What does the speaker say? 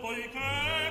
poiché